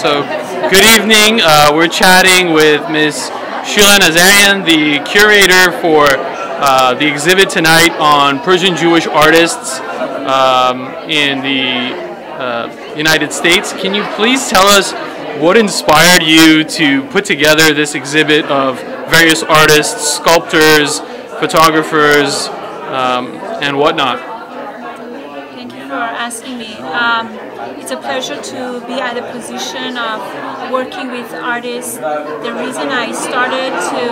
So, good evening. Uh, we're chatting with Ms. Shulamit Nazarian, the curator for uh, the exhibit tonight on Persian Jewish artists um, in the uh, United States. Can you please tell us what inspired you to put together this exhibit of various artists, sculptors, photographers, um, and whatnot? For asking me. Um, it's a pleasure to be at the position of working with artists. The reason I started to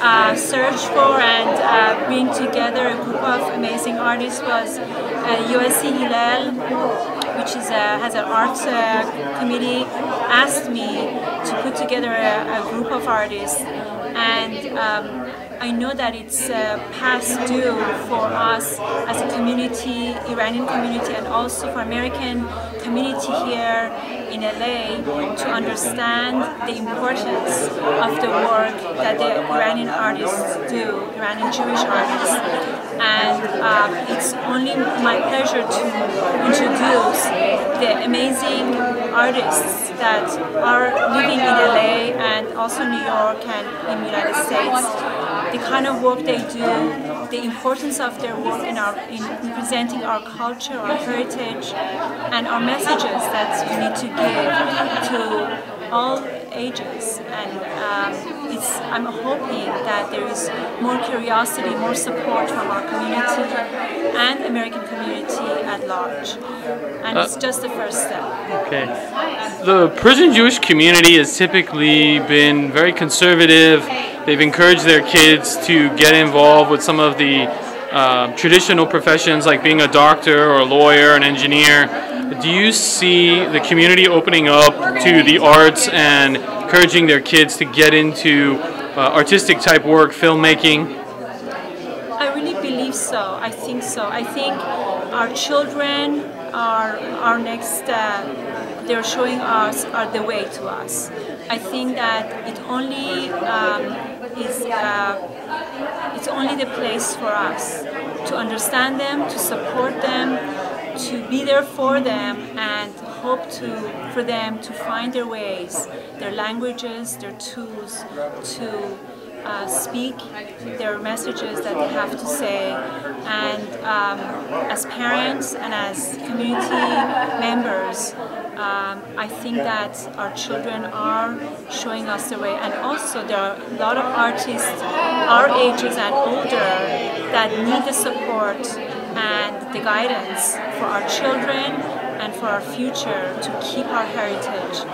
uh, search for and uh, bring together a group of amazing artists was uh, USC Hillel, which is a, has an arts uh, committee, asked me to put together a, a group of artists and um, I know that it's uh, past due for us as a community, Iranian community, and also for American community here in LA to understand the importance of the work that the Iranian artists do, Iranian Jewish artists. And um, it's only my pleasure to introduce the amazing artists that are living in LA also New York and in the United States the kind of work they do, the importance of their work in, our, in representing our culture, our heritage, and our messages that we need to give to all ages. And um, I'm hoping that there is more curiosity, more support from our community and American community at large. And uh, it's just the first step. Okay. The Persian Jewish community has typically been very conservative They've encouraged their kids to get involved with some of the uh, traditional professions like being a doctor or a lawyer, an engineer. Do you see the community opening up to the arts and encouraging their kids to get into uh, artistic type work, filmmaking? I really believe so. I think so. I think our children are our next. Uh, they're showing us are the way to us. I think that it only um, is uh, it's only the place for us to understand them, to support them, to be there for them, and hope to for them to find their ways, their languages, their tools to uh, speak their messages that they have to say. And um, as parents and as community members, um, I think that our children are showing us the way. And also there are a lot of artists our ages and older that need the support and the guidance for our children and for our future to keep our heritage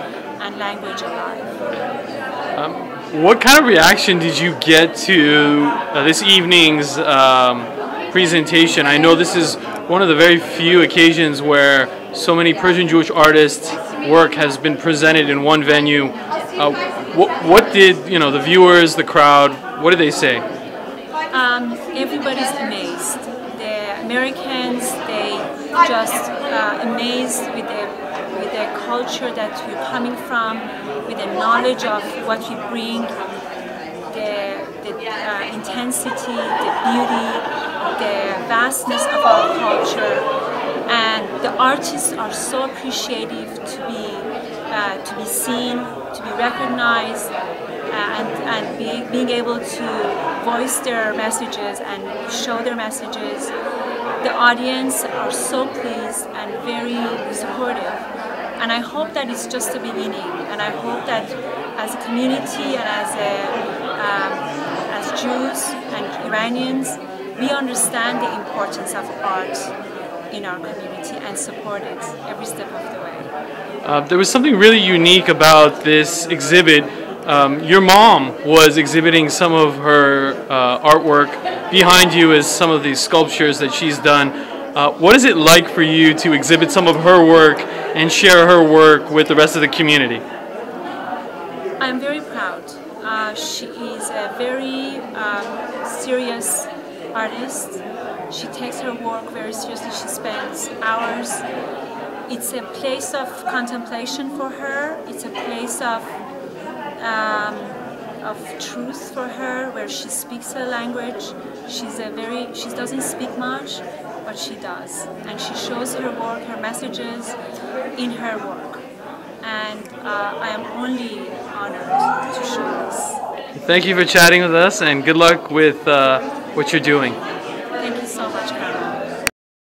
and language alive. Um, what kind of reaction did you get to uh, this evening's um, presentation? I know this is one of the very few occasions where so many Persian Jewish artists' work has been presented in one venue. Uh, what, what, did you know the viewers, the crowd? What did they say? Um, everybody's amazed. Americans, they just uh, amazed with the with the culture that we're coming from, with the knowledge of what we bring, the, the uh, intensity, the beauty, the vastness of our culture. And the artists are so appreciative to be, uh, to be seen, to be recognized, and, and be, being able to voice their messages and show their messages. The audience are so pleased and very supportive and I hope that it's just the beginning. And I hope that as a community and as a, um, as Jews and Iranians, we understand the importance of art in our community and support it every step of the way. Uh, there was something really unique about this exhibit. Um, your mom was exhibiting some of her uh, artwork. Behind you is some of these sculptures that she's done. Uh, what is it like for you to exhibit some of her work and share her work with the rest of the community? I'm very proud. Uh, she is a very um, serious artist. She takes her work very seriously. She spends hours. It's a place of contemplation for her. It's a place of um, of truth for her, where she speaks her language. She's a very she doesn't speak much, but she does. And she shows her work, her messages in her work. and uh, I am only honored to show this. Thank you for chatting with us, and good luck with uh, what you're doing.